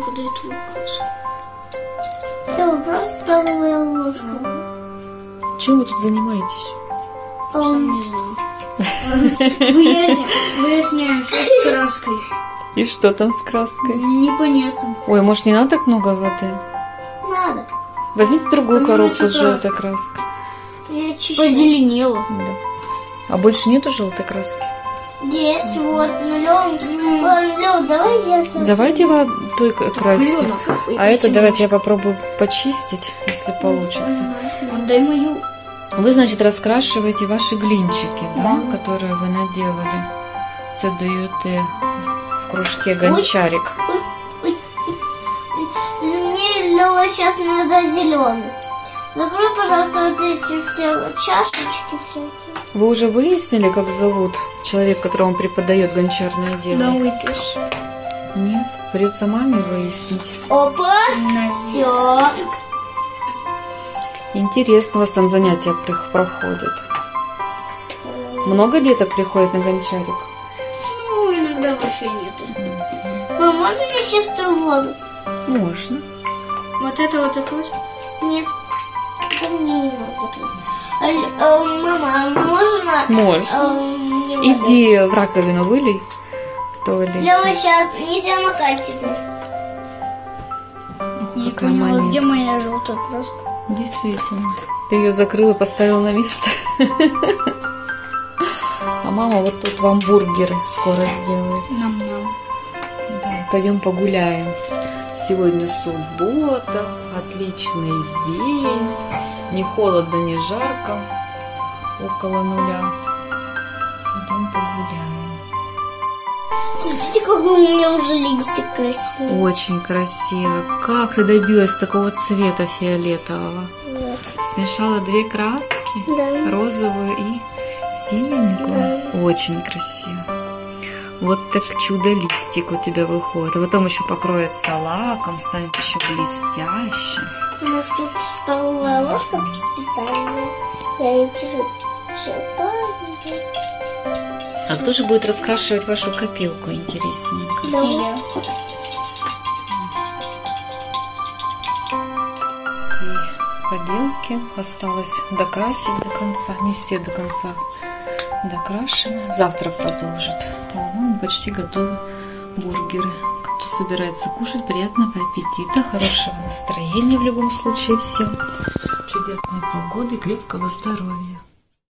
под эту краску. Это просто столовая ложка. Чем вы тут занимаетесь? Сам не знаю. Выясняем, выясняем, что с краской. И что там с краской? Непонятно. Ой, может не надо так много воды? Надо. Возьмите другую коробку с желтой краской. Я чищу. Позеленело. Да. А больше нету желтой краски? Есть, вот, Лёв, ладно, Лёв, давай я сам. Давайте его той к- красить. Клёно, какой А это давайте я попробую почистить, если получится. Мою. Вы, значит, раскрашиваете ваши глинчики, да, Да. которые вы наделали. Це даєте в кружке гончарик. Мне, Лёва, сейчас надо зеленый. Закрой, пожалуйста, вот эти все чашечки всякие. Вы уже выяснили, как зовут человек, которому преподает гончарное дело? выпишь. Нет, придется маме выяснить. Опа, все. Интересно, у вас там занятия проходят. Много деток приходит на гончарик? Ну, иногда вообще нету. Мам, можно мне чистую воду? Можно. Вот это вот закрыть? Нет. Это мне не надо закрыть. А, э, мама, а можно... Можешь. э? Иди в раковину вылей туалете. Лёва, сейчас нельзя макать теперь. Не Какая поняла, маленькая. где моя желтая краска? Действительно. Ты ее закрыл и поставил на место. А мама вот тут вам бургеры скоро сделает. Нам-нам. Да, пойдем погуляем. Сегодня суббота, отличный день. Не холодно, не жарко. Около нуля. Пойдем погуляем. Смотрите, какой у меня уже листик красивый. Очень красиво. Как ты добилась такого цвета фиолетового? Вот. Смешала две краски. Да. розовую и синенькую. Очень красиво. Вот так чудо-листик у тебя выходит. А потом еще покроется лаком, станет еще блестящим. У нас тут столовая ложка специальная. Я ее чапаю. А кто же будет раскрашивать вашу копилку интересненько? Эти поделки осталось докрасить до конца. Не все до конца докрашены. Завтра продолжит. По-моему, почти готовы бургеры. Кто собирается кушать, приятного аппетита, хорошего настроения в любом случае всем. Чудесной погоды, крепкого здоровья.